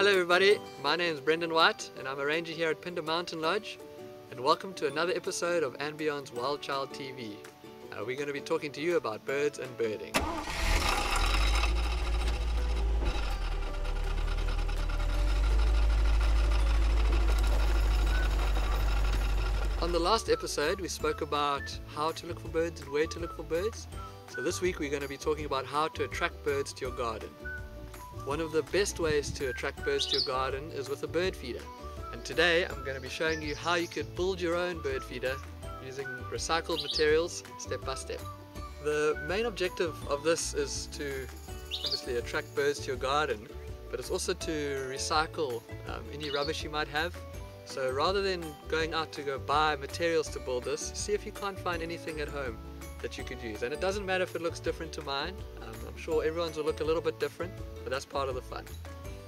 Hello everybody, my name is Brendon White and I'm a ranger here at Phinda Mountain Lodge and welcome to another episode of andBeyond's Wild Child TV. Uh, we're going to be talking to you about birds and birding. On the last episode we spoke about how to look for birds and where to look for birds. So this week we're going to be talking about how to attract birds to your garden. One of the best ways to attract birds to your garden is with a bird feeder. And today I'm going to be showing you how you could build your own bird feeder using recycled materials step by step. The main objective of this is to obviously attract birds to your garden but it's also to recycle um, any rubbish you might have so rather than going out to go buy materials to build this, see if you can't find anything at home that you could use. And it doesn't matter if it looks different to mine. Um, I'm sure everyone's will look a little bit different, but that's part of the fun.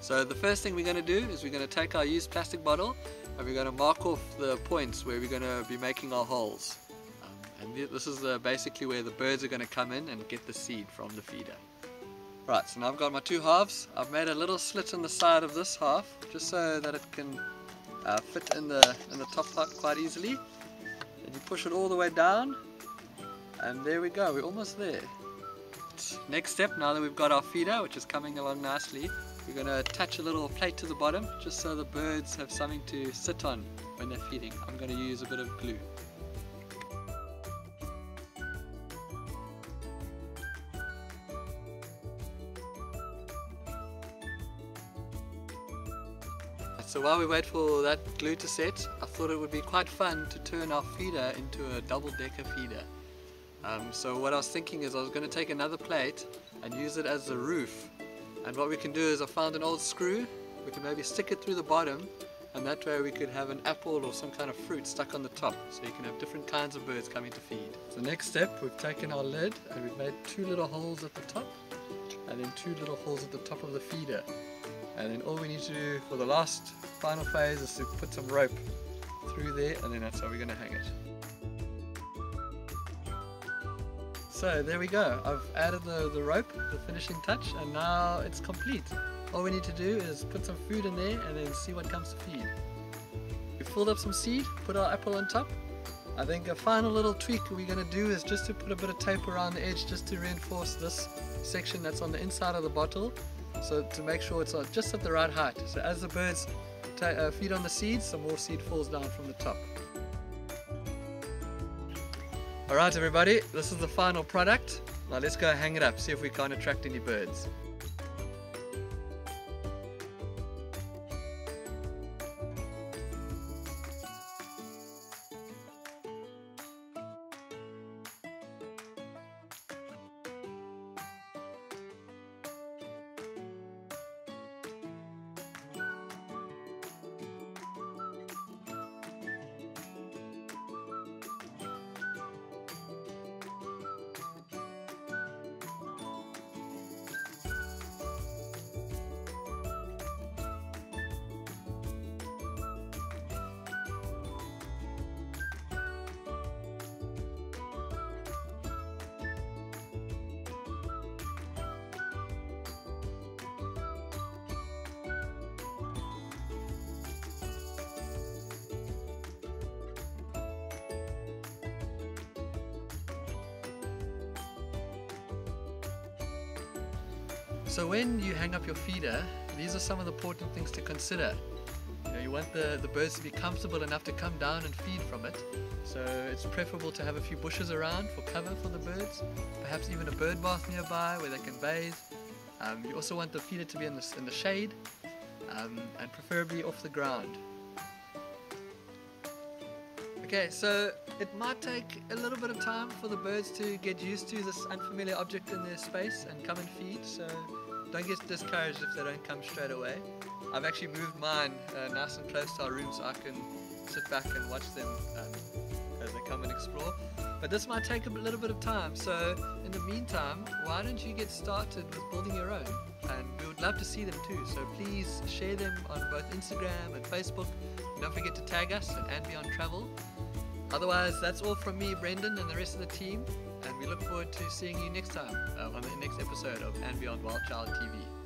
So the first thing we're going to do is we're going to take our used plastic bottle and we're going to mark off the points where we're going to be making our holes. Um, and this is basically where the birds are going to come in and get the seed from the feeder. Right, so now I've got my two halves. I've made a little slit in the side of this half just so that it can uh, fit in the in the top part quite easily. And you push it all the way down and there we go we're almost there. Next step now that we've got our feeder which is coming along nicely we're going to attach a little plate to the bottom just so the birds have something to sit on when they're feeding. I'm going to use a bit of glue So while we wait for that glue to set, I thought it would be quite fun to turn our feeder into a double-decker feeder. Um, so what I was thinking is I was going to take another plate and use it as the roof. And what we can do is I found an old screw, we can maybe stick it through the bottom and that way we could have an apple or some kind of fruit stuck on the top so you can have different kinds of birds coming to feed. So next step we've taken our lid and we've made two little holes at the top and then two little holes at the top of the feeder and then all we need to do for the last final phase is to put some rope through there and then that's how we're going to hang it. So there we go, I've added the, the rope, the finishing touch and now it's complete. All we need to do is put some food in there and then see what comes to feed. We filled up some seed, put our apple on top. I think a final little tweak we're going to do is just to put a bit of tape around the edge just to reinforce this section that's on the inside of the bottle so to make sure it's just at the right height. So as the birds uh, feed on the seeds, some more seed falls down from the top. Alright everybody, this is the final product. Now let's go hang it up, see if we can't attract any birds. So when you hang up your feeder, these are some of the important things to consider. You, know, you want the, the birds to be comfortable enough to come down and feed from it. So it's preferable to have a few bushes around for cover for the birds, perhaps even a bird bath nearby where they can bathe. Um, you also want the feeder to be in the, in the shade um, and preferably off the ground. Okay, so it might take a little bit of time for the birds to get used to this unfamiliar object in their space and come and feed, so don't get discouraged if they don't come straight away. I've actually moved mine uh, nice and close to our room so I can sit back and watch them um, as they come and explore. But this might take a little bit of time, so in the meantime, why don't you get started with building your own? And we would love to see them too, so please share them on both Instagram and Facebook. Don't forget to tag us at And Travel. Otherwise, that's all from me, Brendon, and the rest of the team and we look forward to seeing you next time uh, on the next episode of andBeyond Wild Child TV.